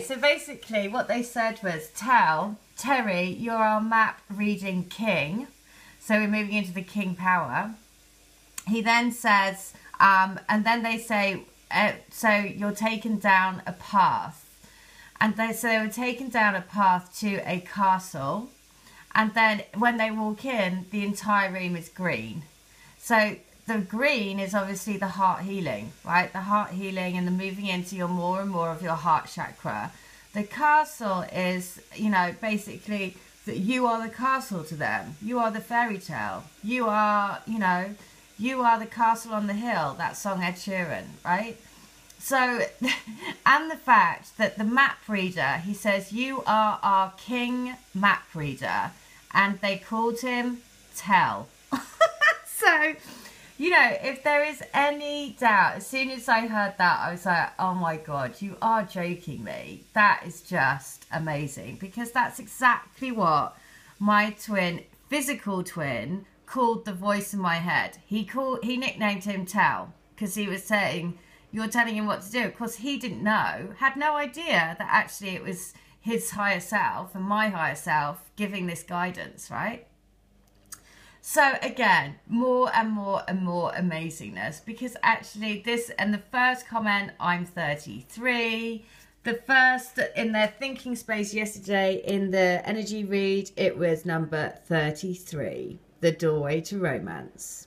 so basically what they said was tell Terry you're our map reading king. So we're moving into the king power. He then says, um, and then they say, uh, so you're taken down a path. And they, so they were taken down a path to a castle. And then when they walk in, the entire room is green. So the green is obviously the heart healing, right? The heart healing and the moving into your more and more of your heart chakra. The castle is, you know, basically that you are the castle to them. You are the fairy tale. You are, you know, you are the castle on the hill. That song Ed Sheeran, right? So, and the fact that the map reader, he says, you are our king map reader. And they called him Tell. so, you know, if there is any doubt, as soon as I heard that, I was like, oh my God, you are joking me. That is just amazing because that's exactly what my twin, physical twin, called the voice in my head. He called, he nicknamed him Tell because he was saying, you're telling him what to do. Of course, he didn't know, had no idea that actually it was his higher self and my higher self giving this guidance, right? So again, more and more and more amazingness because actually this and the first comment, I'm 33. The first in their thinking space yesterday in the energy read, it was number 33, the doorway to romance.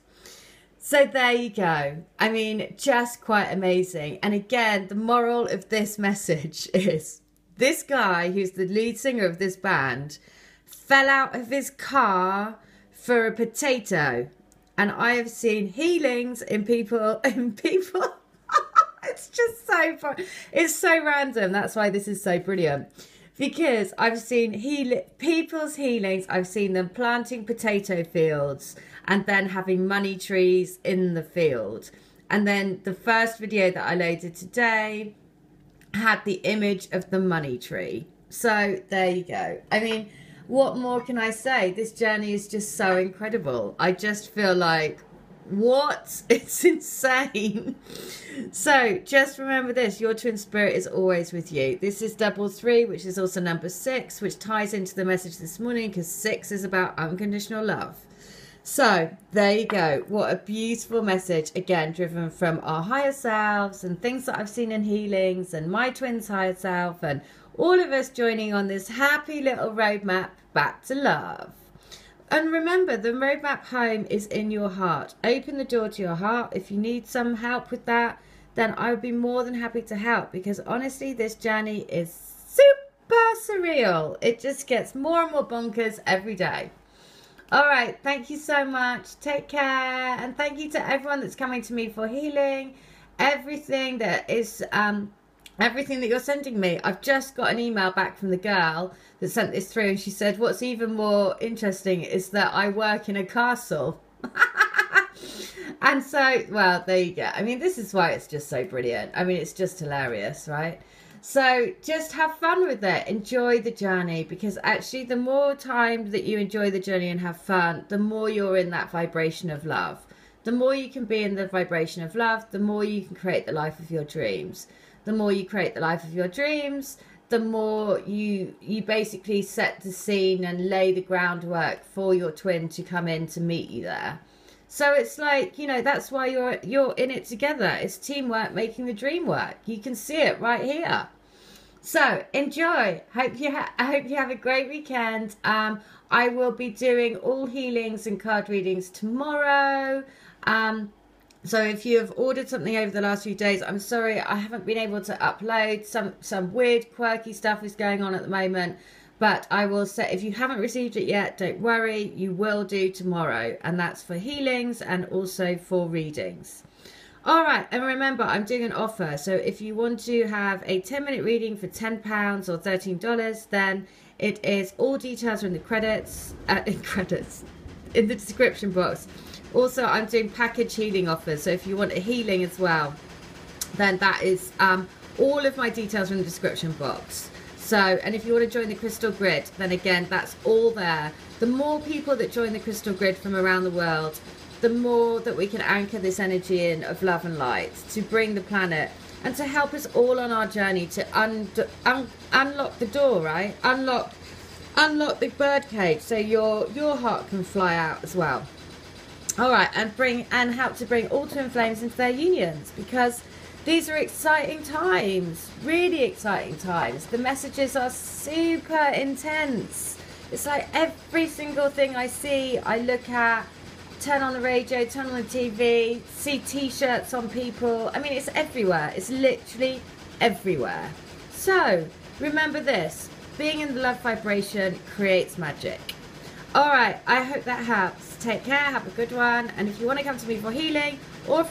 So there you go. I mean, just quite amazing. And again, the moral of this message is this guy, who's the lead singer of this band, fell out of his car for a potato. And I have seen healings in people, in people. it's just so fun. It's so random. That's why this is so brilliant. Because I've seen heal people's healings. I've seen them planting potato fields and then having money trees in the field. And then the first video that I loaded today had the image of the money tree. So there you go. I mean, what more can I say? This journey is just so incredible. I just feel like, what? It's insane. So just remember this your twin spirit is always with you. This is double three, which is also number six, which ties into the message this morning because six is about unconditional love. So there you go. What a beautiful message. Again, driven from our higher selves and things that I've seen in healings and my twin's higher self and all of us joining on this happy little roadmap back to love. And remember, the roadmap home is in your heart. Open the door to your heart. If you need some help with that, then I would be more than happy to help because honestly, this journey is super surreal. It just gets more and more bonkers every day. All right, thank you so much. Take care. And thank you to everyone that's coming to me for healing. Everything that is um, everything that you're sending me. I've just got an email back from the girl that sent this through, and she said, What's even more interesting is that I work in a castle. and so, well, there you go. I mean, this is why it's just so brilliant. I mean, it's just hilarious, right? So just have fun with it. Enjoy the journey because actually, the more time that you enjoy the journey and have fun, the more you're in that vibration of love. The more you can be in the vibration of love, the more you can create the life of your dreams the more you create the life of your dreams the more you you basically set the scene and lay the groundwork for your twin to come in to meet you there. So it's like you know that's why you're you're in it together. It's teamwork making the dream work. You can see it right here. So enjoy. Hope you ha- i hope you have a great weekend. Um i will be doing all healings and card readings tomorrow. Um so if you have ordered something over the last few days, I'm sorry I haven't been able to upload. Some some weird quirky stuff is going on at the moment. But I will say if you haven't received it yet, don't worry, you will do tomorrow. And that's for healings and also for readings. All right, and remember, I'm doing an offer. So if you want to have a 10 minute reading for £10 or $13, then it is all details are in the credits, uh, in credits, in the description box. Also, I'm doing package healing offers. So if you want a healing as well, then that is um, all of my details are in the description box. So, and if you want to join the Crystal Grid, then again, that's all there. The more people that join the Crystal Grid from around the world, the more that we can anchor this energy in of love and light to bring the planet and to help us all on our journey to un- un- unlock the door, right? Unlock unlock the birdcage so your your heart can fly out as well. All right, and bring and help to bring all twin flames into their unions because these are exciting times, really exciting times. The messages are super intense. It's like every single thing I see, I look at, turn on the radio, turn on the TV, see t shirts on people. I mean, it's everywhere. It's literally everywhere. So, remember this being in the love vibration creates magic. All right, I hope that helps. Take care, have a good one. And if you want to come to me for healing or